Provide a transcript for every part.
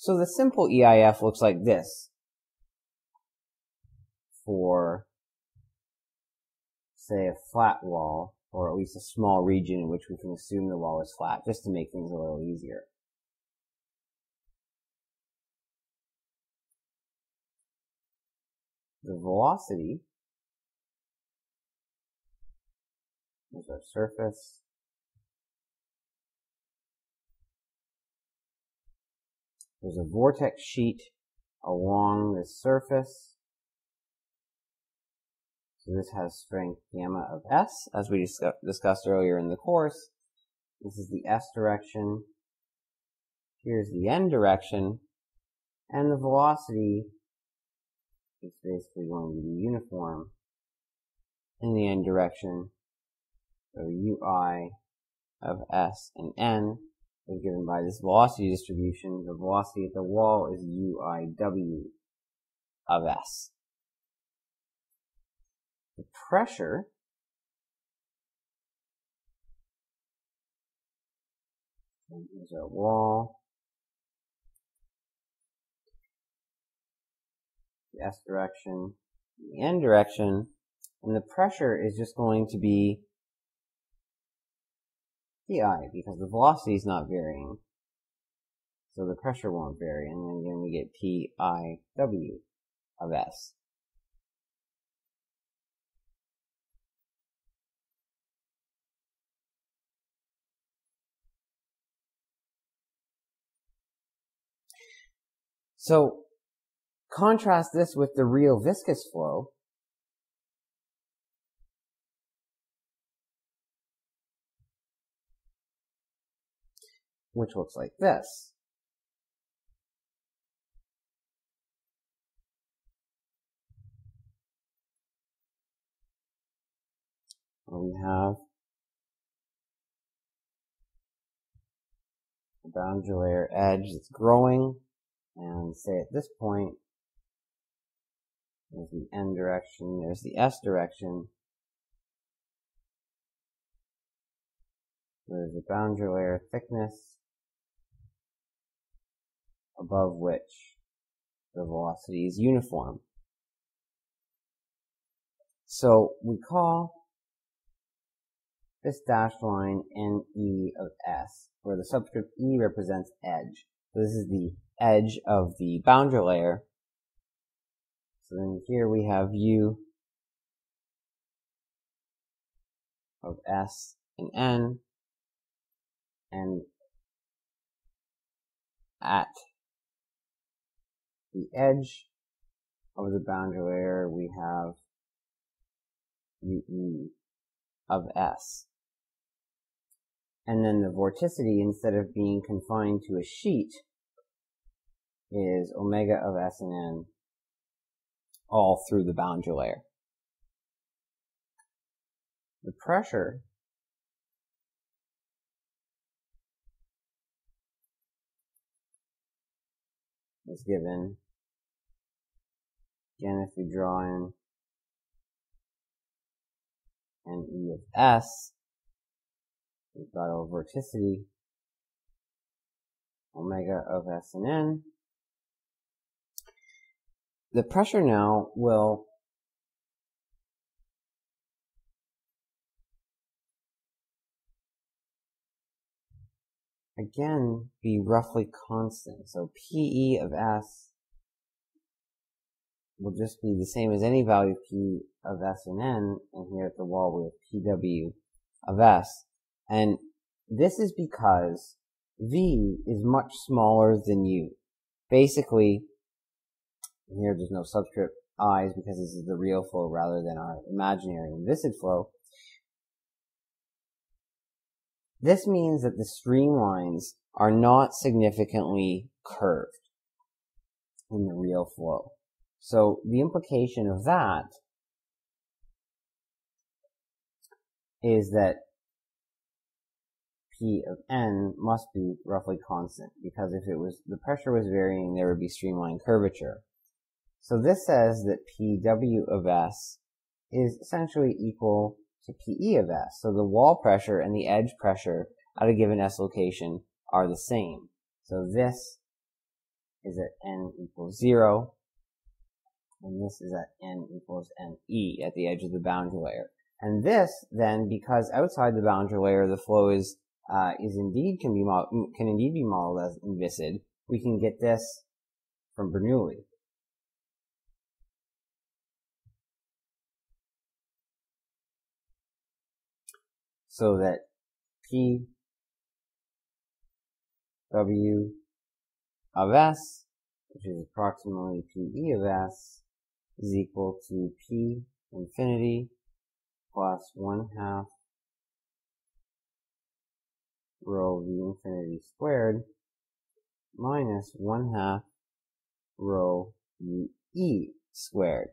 So the simple EIF looks like this for, say, a flat wall, or at least a small region in which we can assume the wall is flat, just to make things a little easier. The velocity is our surface There's a vortex sheet along the surface. So this has strength gamma of S, as we discussed earlier in the course. This is the S direction. Here's the N direction. And the velocity is basically going to be uniform in the N direction. So Ui of S and N is given by this velocity distribution. The velocity at the wall is UIW of S. The pressure is our wall. The S direction, the N direction, and the pressure is just going to be pi because the velocity is not varying. So the pressure won't vary, and then again we get piw of s. So contrast this with the real viscous flow. Which looks like this. we have a boundary layer edge that's growing, and say at this point, there's the N direction, there's the S direction, there's a boundary layer thickness, above which the velocity is uniform. So we call this dashed line NE of S, where the subscript E represents edge. So this is the edge of the boundary layer. So then here we have U of S and N, and at the edge of the boundary layer, we have the E of S. And then the vorticity, instead of being confined to a sheet, is omega of S and N all through the boundary layer. The pressure is given. Again, if we draw in an E of S, we've got our vorticity, omega of S and N. The pressure now will again be roughly constant. So PE of S will just be the same as any value P of S and N, and here at the wall we have PW of S. And this is because V is much smaller than U. Basically, here there's no subscript i's because this is the real flow rather than our imaginary viscid flow. This means that the streamlines are not significantly curved in the real flow. So the implication of that is that P of n must be roughly constant because if it was the pressure was varying, there would be streamline curvature. So this says that Pw of s is essentially equal to PE of S. So the wall pressure and the edge pressure at a given S location are the same. So this is at n equals 0, and this is at n equals ne at the edge of the boundary layer. And this, then, because outside the boundary layer the flow is uh, is indeed can be can indeed be modeled as inviscid, we can get this from Bernoulli. So that P W of S, which is approximately PE of S, is equal to P infinity plus 1 half rho V infinity squared minus 1 half rho UE squared.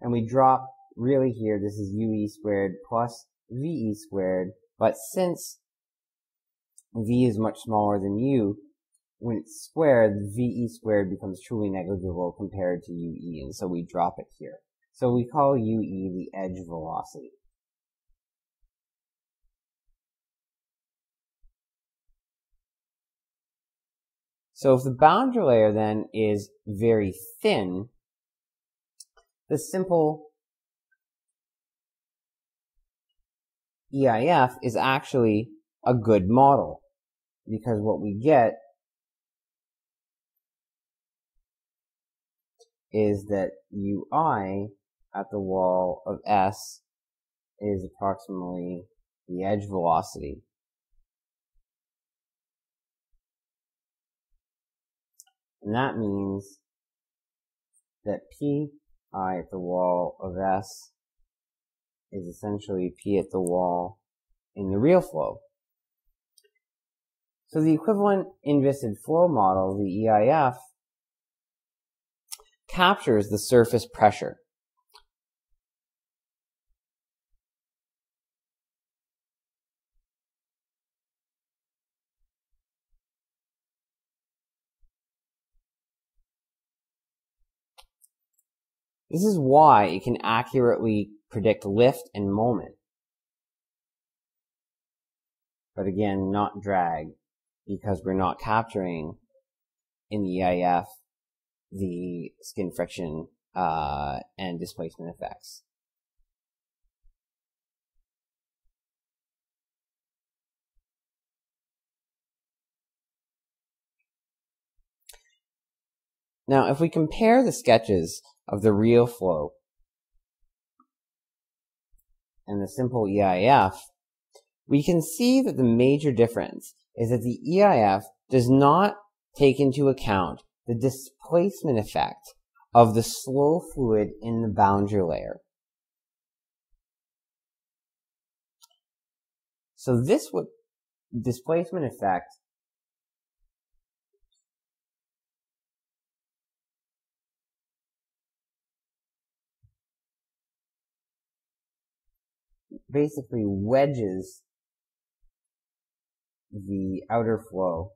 And we drop, really here, this is UE squared plus VE squared, but since V is much smaller than U, when it's squared, VE squared becomes truly negligible compared to UE, and so we drop it here. So we call UE the edge velocity. So if the boundary layer then is very thin, the simple EIF is actually a good model because what we get is that UI at the wall of S is approximately the edge velocity. And that means that Pi at the wall of S is essentially P at the wall in the real flow. So the equivalent inviscid flow model, the EIF, captures the surface pressure. This is why it can accurately predict lift and moment. But again, not drag, because we're not capturing in the EIF the skin friction uh, and displacement effects. Now, if we compare the sketches of the real flow and the simple EIF, we can see that the major difference is that the EIF does not take into account the displacement effect of the slow fluid in the boundary layer. So this would displacement effect basically wedges the outer flow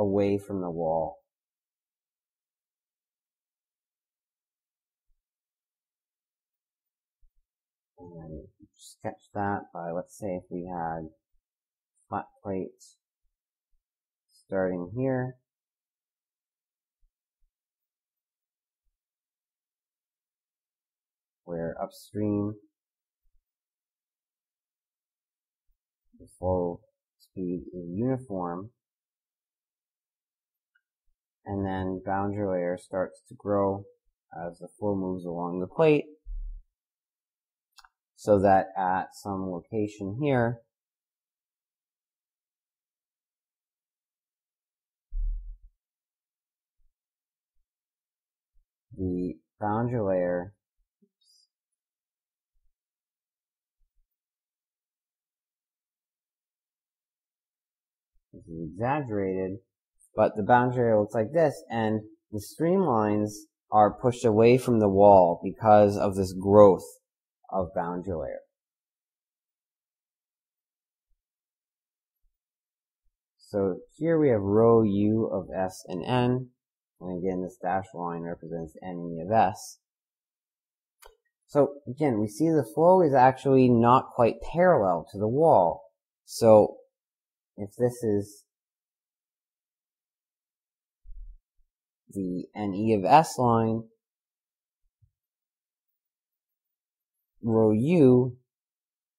away from the wall. And sketch that by, let's say if we had flat plates starting here, where upstream the flow speed is uniform and then boundary layer starts to grow as the flow moves along the plate so that at some location here the boundary layer is exaggerated but the boundary area looks like this, and the streamlines are pushed away from the wall because of this growth of boundary layer. So here we have rho u of s and n, and again this dashed line represents n of s. So again, we see the flow is actually not quite parallel to the wall. So if this is the NE of S line, rho U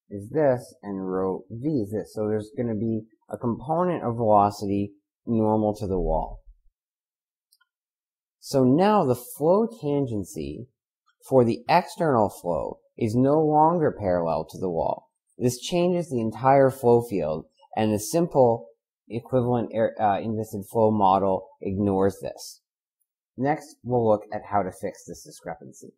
is this, and rho V is this. So there's going to be a component of velocity normal to the wall. So now the flow tangency for the external flow is no longer parallel to the wall. This changes the entire flow field, and the simple equivalent air, uh, inviscid flow model ignores this. Next, we'll look at how to fix this discrepancy.